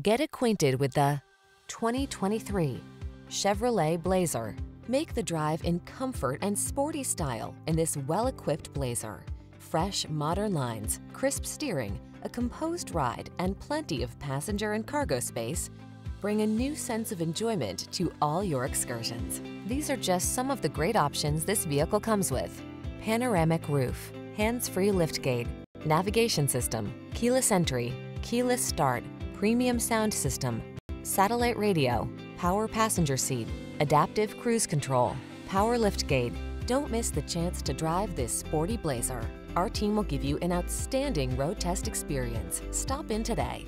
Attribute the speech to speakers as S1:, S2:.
S1: Get acquainted with the 2023 Chevrolet Blazer. Make the drive in comfort and sporty style in this well-equipped Blazer. Fresh, modern lines, crisp steering, a composed ride, and plenty of passenger and cargo space bring a new sense of enjoyment to all your excursions. These are just some of the great options this vehicle comes with. Panoramic roof, hands-free liftgate, navigation system, keyless entry, keyless start, premium sound system, satellite radio, power passenger seat, adaptive cruise control, power lift gate. Don't miss the chance to drive this sporty blazer. Our team will give you an outstanding road test experience. Stop in today.